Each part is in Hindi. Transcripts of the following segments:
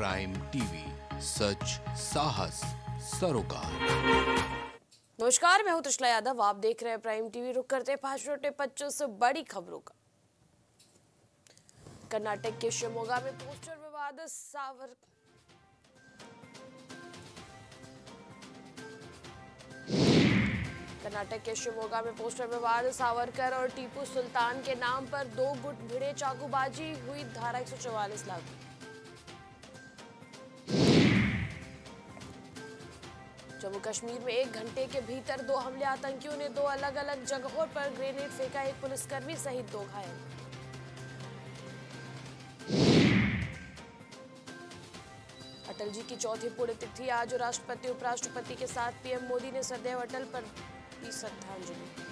प्राइम टीवी सच साहस सरोकार नमस्कार, मैं हूँ त्रिशला यादव। आप देख रहे हैं प्राइम टीवी रुक करते पाँच मिनट पच्चीस बड़ी खबरों का। कर्नाटक के शिवमोगा में पोस्टर विवाद, सावर कर्नाटक के शिवमोगा में पोस्टर विवाद, सावरकर और टीपू सुल्तान के नाम पर दो गुट भिड़े, चाकूबाजी हुई, धारा एक लागू। जम्मू कश्मीर में एक घंटे के भीतर दो हमले, आतंकियों ने दो अलग अलग जगहों पर ग्रेनेड फेंका, एक पुलिसकर्मी सहित दो घायल। अटल जी की चौथी पुण्यतिथि आज राष्ट्रपति, उपराष्ट्रपति के साथ पीएम मोदी ने सदैव अटल पर दी श्रद्धांजलि।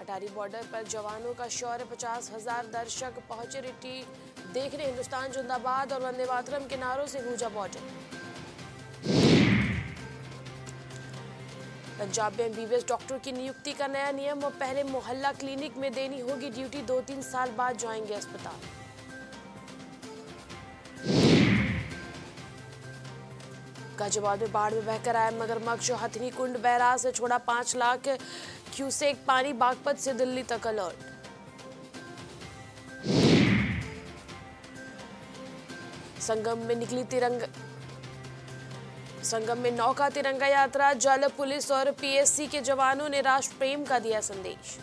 अटारी बॉर्डर पर जवानों का शौर्य, पचास हज़ार दर्शक पहुँचे रिटी देखने हिंदुस्तान जिंदाबाद और वंदे मातरम के नारों से गूंजा बॉर्डर पंजाब में एमबीबीएस डॉक्टर की नियुक्ति का नया नियम और पहले मोहल्ला क्लिनिक में देनी होगी ड्यूटी दो तीन साल बाद जाएँगे अस्पताल। गाजियाबाद में बाढ़ में बहकर आया मगरमच्छ हथनी कुंड बैराज से छोड़ा पाँच लाख क्यूसेक पानी, बागपत से दिल्ली तक अलर्ट। संगम में निकली तिरंगा। संगम में नौका तिरंगा यात्रा जल पुलिस और पीएससी के जवानों ने राष्ट्र प्रेम का दिया संदेश।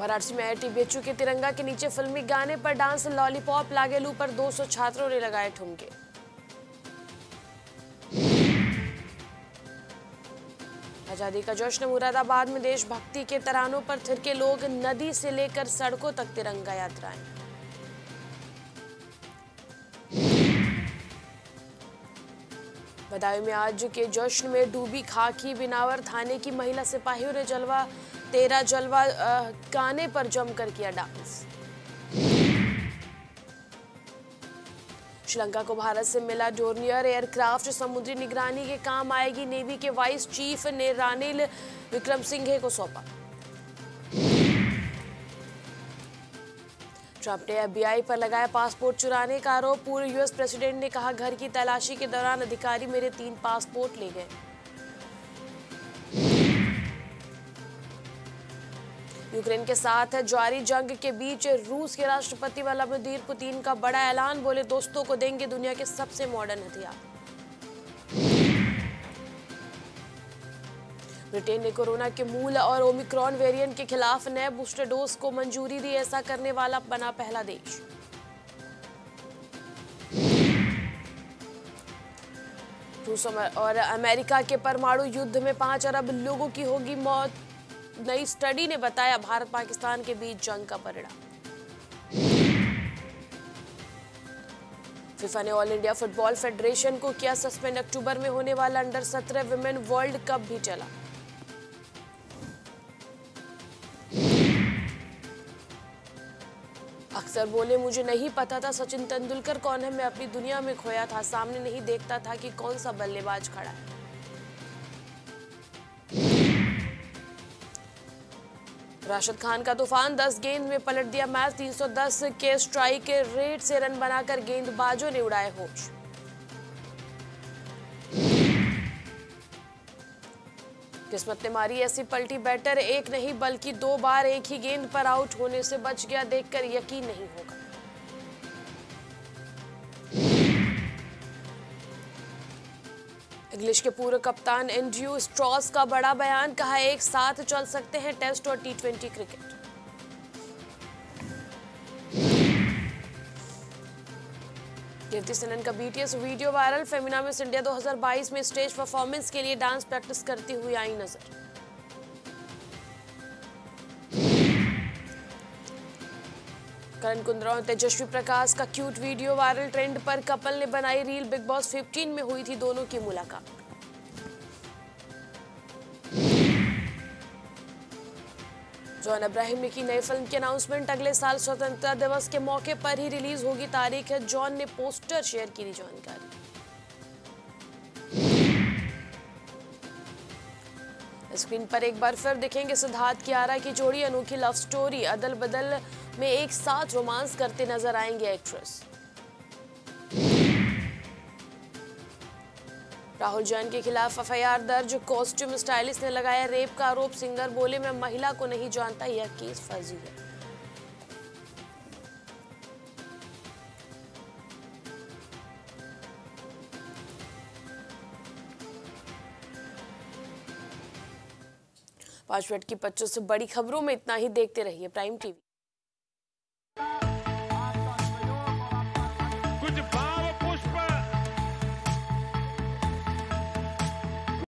वाराणसी में आई बेचू के तिरंगा के नीचे फिल्मी गाने पर डांस, लॉलीपॉप लागेलू पर 200 छात्रों ने लगाए ठुमके। आज़ादी का जश्न मुरादाबाद में देशभक्ति के तरानों पर थिरके लोग नदी से लेकर सड़कों तक तिरंगा यात्राएँ। बदायूं में आज के जश्न में डूबी खाकी, बिनावर थाने की महिला सिपाहियों ने जलवा, तेरा जलवा गाने पर जमकर किया डांस। श्रीलंका को भारत से मिला डोर्नियर एयरक्राफ्ट। समुद्री निगरानी के काम आएगी। नेवी के वाइस चीफ ने रानिल विक्रम सिंघे को सौंपा। ट्रंप ने एफबीआई पर लगाया पासपोर्ट चुराने का आरोप। पूर्व यूएस प्रेसिडेंट ने कहा, घर की तलाशी के दौरान अधिकारी मेरे तीन पासपोर्ट ले गए। यूक्रेन के साथ जारी जंग के बीच रूस के राष्ट्रपति व्लादिमीर पुतिन का बड़ा ऐलान, बोले, दोस्तों को देंगे दुनिया के सबसे मॉडर्न हथियार. ब्रिटेन ने कोरोना के मूल और ओमिक्रॉन वेरिएंट के खिलाफ नए बूस्टर डोज को मंजूरी दी। ऐसा करने वाला बना पहला देश। रूस और अमेरिका के परमाणु युद्ध में पाँच अरब लोगों की होगी मौत। नई स्टडी ने बताया भारत पाकिस्तान के बीच जंग का परिणाम। फिफा ने ऑल इंडिया फुटबॉल फेडरेशन को किया सस्पेंड। अक्टूबर में होने वाला अंडर सत्रह विमेन वर्ल्ड कप भी चला। अक्सर बोले, मुझे नहीं पता था सचिन तेंदुलकर कौन है। मैं अपनी दुनिया में खोया था, सामने नहीं देखता था कि कौन सा बल्लेबाज खड़ा है। राशिद खान का तूफ़ान 10 गेंद में पलट दिया मैच 310 के स्ट्राइक रेट से रन बनाकर गेंदबाजों ने उड़ाए होश। किस्मत ने मारी ऐसी पलटी बैटर एक नहीं बल्कि दो बार एक ही गेंद पर आउट होने से बच गया, देखकर यकीन नहीं होगा। इंग्लिश के पूर्व कप्तान एंड्रयू स्ट्रॉस का बड़ा बयान, कहा, एक साथ चल सकते हैं टेस्ट और T twenty cricket. Kirti Sanon का BTS video viral, Femina Miss India 2022 में स्टेज परफॉर्मेंस के लिए डांस प्रैक्टिस करती हुई आई नज़र। करण कुंद्रा और तेजस्वी प्रकाश का क्यूट वीडियो वायरल ट्रेंड पर कपल ने बनाई रील बिग बॉस 15 में हुई थी दोनों की मुलाकात। जॉन अब्राहिम ने की नई फ़िल्म की अनाउंसमेंट अगले साल स्वतंत्रता दिवस के मौके पर ही रिलीज़ होगी तारीख है। जॉन ने पोस्टर शेयर की जानकारी। स्क्रीन पर एक बार फिर दिखेंगे, सिद्धार्थ की आरा की जोड़ी, अनोखी लव स्टोरी अदल बदल में एक साथ रोमांस करते नज़र आएँगे एक्ट्रेस राहुल जैन के खिलाफ एफआईआर दर्ज कॉस्ट्यूम स्टाइलिस्ट ने लगाया रेप का आरोप सिंगर बोले, मैं महिला को नहीं जानता, यह केस फर्जी है। पाँच मिनट की बच्चों से बड़ी खबरों में इतना ही देखते रहिए प्राइम टीवी